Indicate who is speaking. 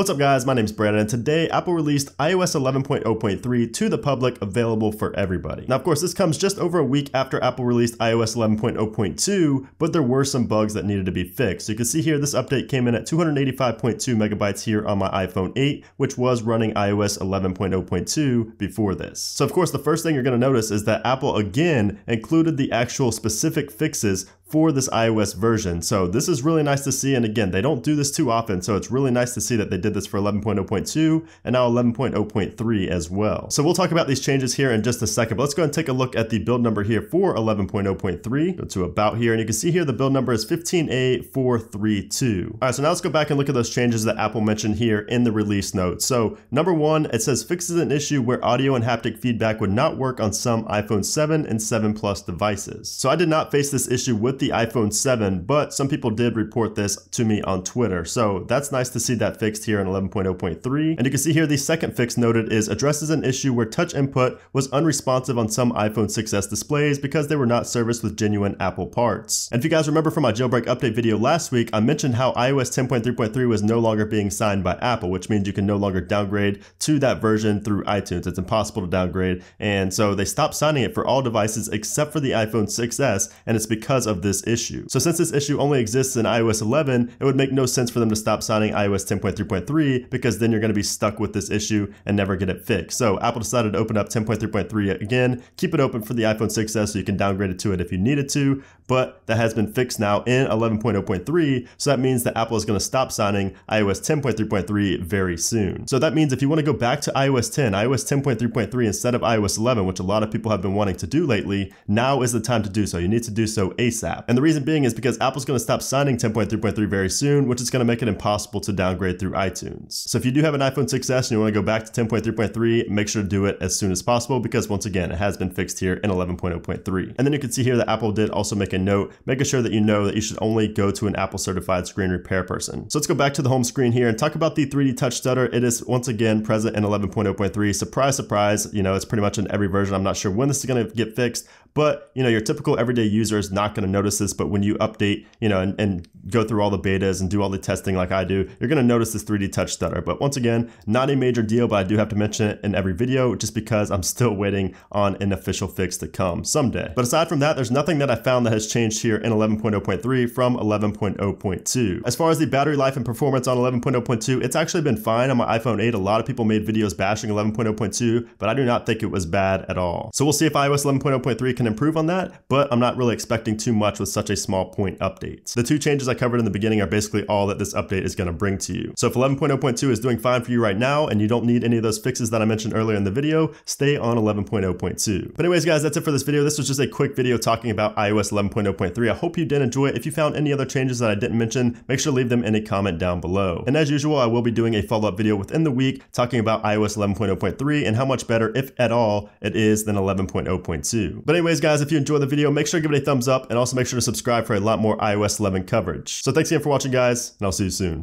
Speaker 1: What's up guys, my name is Brandon and today Apple released iOS 11.0.3 to the public available for everybody. Now of course this comes just over a week after Apple released iOS 11.0.2, but there were some bugs that needed to be fixed. So you can see here this update came in at 285.2 megabytes here on my iPhone 8, which was running iOS 11.0.2 before this. So of course the first thing you're going to notice is that Apple again included the actual specific fixes for this iOS version. So this is really nice to see. And again, they don't do this too often. So it's really nice to see that they did this for 11.0.2 and now 11.0.3 as well. So we'll talk about these changes here in just a second. But let's go and take a look at the build number here for 11.0.3. Go to about here and you can see here the build number is 15A432. All right, so now let's go back and look at those changes that Apple mentioned here in the release notes. So number one, it says fixes an issue where audio and haptic feedback would not work on some iPhone 7 and 7 Plus devices. So I did not face this issue with the iPhone 7, but some people did report this to me on Twitter. So that's nice to see that fixed here in 11.0.3. And you can see here the second fix noted is addresses an issue where touch input was unresponsive on some iPhone 6s displays because they were not serviced with genuine Apple parts. And if you guys remember from my jailbreak update video last week, I mentioned how iOS 10.3.3 was no longer being signed by Apple, which means you can no longer downgrade to that version through iTunes. It's impossible to downgrade. And so they stopped signing it for all devices except for the iPhone 6s, and it's because of this this issue. So since this issue only exists in iOS 11, it would make no sense for them to stop signing iOS 10.3.3 because then you're going to be stuck with this issue and never get it fixed. So Apple decided to open up 10.3.3 again, keep it open for the iPhone 6s so you can downgrade it to it if you needed to, but that has been fixed now in 11.0.3. So that means that Apple is going to stop signing iOS 10.3.3 very soon. So that means if you want to go back to iOS 10, iOS 10.3.3 instead of iOS 11, which a lot of people have been wanting to do lately, now is the time to do so. You need to do so ASAP. And the reason being is because Apple's going to stop signing 10.3.3 very soon, which is going to make it impossible to downgrade through iTunes. So if you do have an iPhone 6s and you want to go back to 10.3.3, make sure to do it as soon as possible because once again, it has been fixed here in 11.0.3. And then you can see here that Apple did also make a note, making sure that you know that you should only go to an Apple certified screen repair person. So let's go back to the home screen here and talk about the 3D touch stutter. It is once again present in 11.0.3. Surprise, surprise, you know, it's pretty much in every version. I'm not sure when this is going to get fixed, but you know, your typical everyday user is not going to notice this, but when you update, you know, and, and, go through all the betas and do all the testing like I do, you're going to notice this 3D touch stutter. But once again, not a major deal, but I do have to mention it in every video just because I'm still waiting on an official fix to come someday. But aside from that, there's nothing that I found that has changed here in 11.0.3 from 11.0.2. As far as the battery life and performance on 11.0.2, it's actually been fine on my iPhone 8. A lot of people made videos bashing 11.0.2, but I do not think it was bad at all. So we'll see if iOS 11.0.3 can improve on that, but I'm not really expecting too much with such a small point update. The two changes I covered in the beginning are basically all that this update is going to bring to you. So if 11.0.2 is doing fine for you right now and you don't need any of those fixes that I mentioned earlier in the video, stay on 11.0.2. But anyways guys, that's it for this video. This was just a quick video talking about iOS 11.0.3. I hope you did enjoy it. If you found any other changes that I didn't mention, make sure to leave them in a comment down below. And as usual, I will be doing a follow-up video within the week talking about iOS 11.0.3 and how much better, if at all, it is than 11.0.2. But anyways guys, if you enjoyed the video, make sure to give it a thumbs up and also make sure to subscribe for a lot more iOS 11 coverage. So thanks again for watching guys, and I'll see you soon.